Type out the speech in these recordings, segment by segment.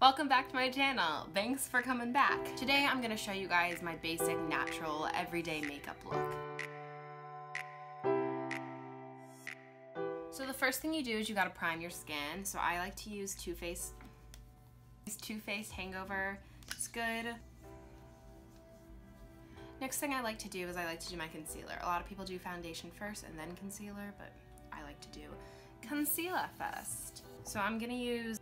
Welcome back to my channel. Thanks for coming back. Today I'm gonna show you guys my basic, natural, everyday makeup look. So the first thing you do is you gotta prime your skin. So I like to use Too Faced, Too Faced Hangover. It's good. Next thing I like to do is I like to do my concealer. A lot of people do foundation first and then concealer, but I like to do concealer first. So I'm gonna use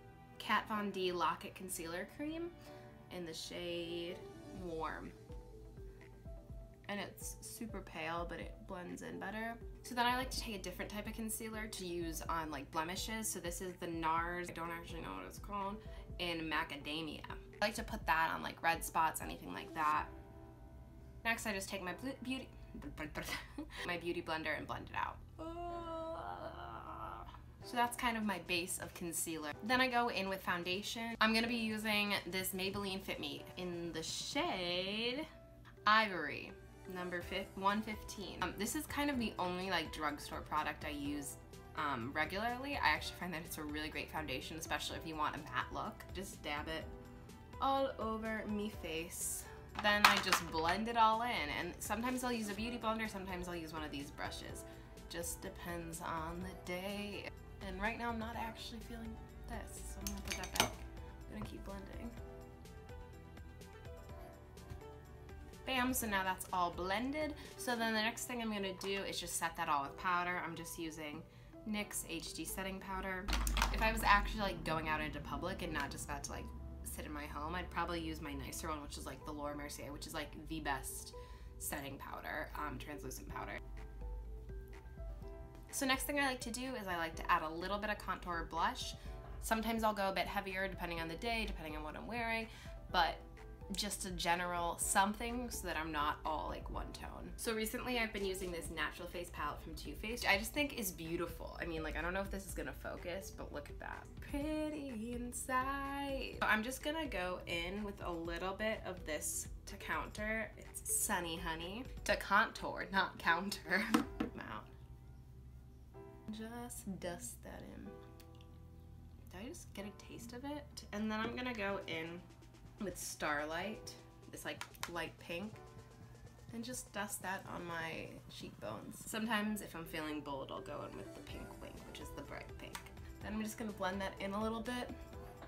Kat Von D Lock-It Concealer Cream in the shade Warm. And it's super pale, but it blends in better. So then I like to take a different type of concealer to use on like blemishes. So this is the NARS, I don't actually know what it's called, in Macadamia. I like to put that on like red spots, anything like that. Next, I just take my beauty, my beauty blender and blend it out. Oh. So that's kind of my base of concealer. Then I go in with foundation. I'm gonna be using this Maybelline Fit Me in the shade Ivory, number 115. Um, this is kind of the only like drugstore product I use um, regularly. I actually find that it's a really great foundation, especially if you want a matte look. Just dab it all over me face. Then I just blend it all in and sometimes I'll use a beauty blender, sometimes I'll use one of these brushes. Just depends on the day. And right now I'm not actually feeling this, so I'm gonna put that back. I'm gonna keep blending. Bam, so now that's all blended. So then the next thing I'm gonna do is just set that all with powder. I'm just using NYX HD setting powder. If I was actually like going out into public and not just about to like sit in my home, I'd probably use my nicer one, which is like the Laura Mercier, which is like the best setting powder, um, translucent powder. So next thing I like to do is I like to add a little bit of contour blush. Sometimes I'll go a bit heavier depending on the day, depending on what I'm wearing, but just a general something so that I'm not all like one tone. So recently I've been using this natural face palette from Too Faced. I just think is beautiful. I mean like I don't know if this is gonna focus but look at that. Pretty inside. So I'm just gonna go in with a little bit of this to counter. It's Sunny Honey. To contour, not counter. Just dust that in. Did I just get a taste of it? And then I'm gonna go in with Starlight, this like light pink, and just dust that on my cheekbones. Sometimes if I'm feeling bold, I'll go in with the pink wing, which is the bright pink. Then I'm just gonna blend that in a little bit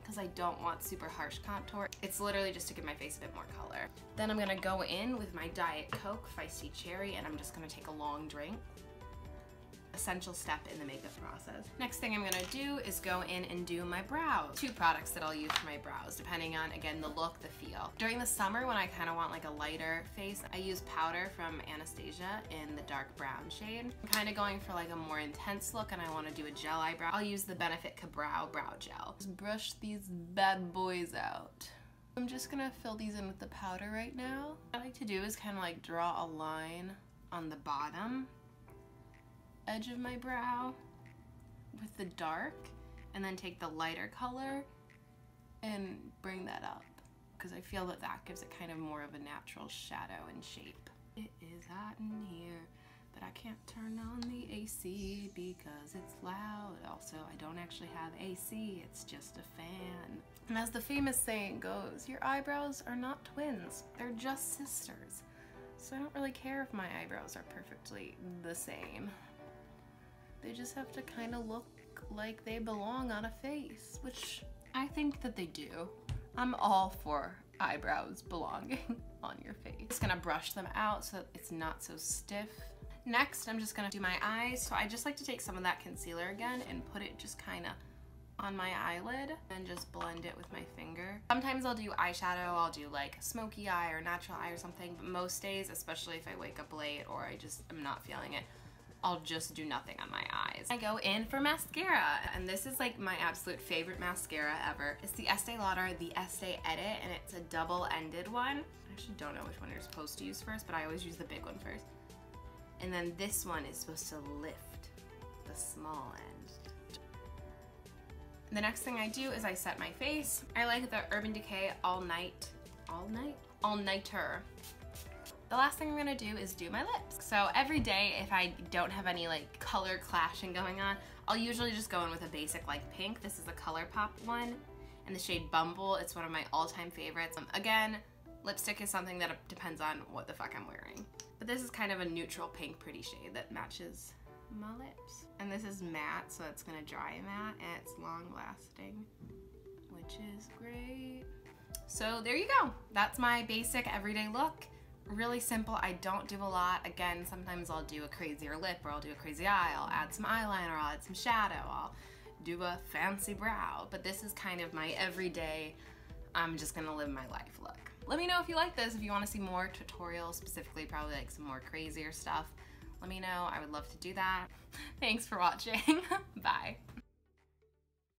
because I don't want super harsh contour. It's literally just to give my face a bit more color. Then I'm gonna go in with my Diet Coke Feisty Cherry and I'm just gonna take a long drink essential step in the makeup process. Next thing I'm gonna do is go in and do my brows. Two products that I'll use for my brows, depending on, again, the look, the feel. During the summer, when I kind of want like a lighter face, I use powder from Anastasia in the dark brown shade. I'm kind of going for like a more intense look and I want to do a gel eyebrow. I'll use the Benefit Ka-Brow Brow Gel. Just brush these bad boys out. I'm just gonna fill these in with the powder right now. What I like to do is kind of like draw a line on the bottom edge of my brow with the dark and then take the lighter color and bring that up because I feel that that gives it kind of more of a natural shadow and shape. It is hot in here, but I can't turn on the AC because it's loud. Also, I don't actually have AC, it's just a fan. And as the famous saying goes, your eyebrows are not twins, they're just sisters. So I don't really care if my eyebrows are perfectly the same. They just have to kind of look like they belong on a face, which I think that they do. I'm all for eyebrows belonging on your face. Just gonna brush them out so it's not so stiff. Next, I'm just gonna do my eyes. So I just like to take some of that concealer again and put it just kind of on my eyelid and just blend it with my finger. Sometimes I'll do eyeshadow, I'll do like smoky eye or natural eye or something, but most days, especially if I wake up late or I just am not feeling it, I'll just do nothing on my eyes. I go in for mascara, and this is like my absolute favorite mascara ever. It's the Estee Lauder, the Estee Edit, and it's a double-ended one. I actually don't know which one you're supposed to use first, but I always use the big one first. And then this one is supposed to lift the small end. The next thing I do is I set my face. I like the Urban Decay All Night, All Night? All Nighter the last thing I'm gonna do is do my lips. So every day, if I don't have any like color clashing going on, I'll usually just go in with a basic like pink. This is a ColourPop one. in the shade Bumble. It's one of my all-time favorites. Um, again, lipstick is something that depends on what the fuck I'm wearing. But this is kind of a neutral pink pretty shade that matches my lips. And this is matte, so it's gonna dry matte and it's long lasting, which is great. So there you go. That's my basic everyday look. Really simple. I don't do a lot. Again, sometimes I'll do a crazier lip or I'll do a crazy eye. I'll add some eyeliner, I'll add some shadow, I'll do a fancy brow. But this is kind of my everyday, I'm just gonna live my life look. Let me know if you like this, if you wanna see more tutorials, specifically probably like some more crazier stuff. Let me know, I would love to do that. Thanks for watching, bye.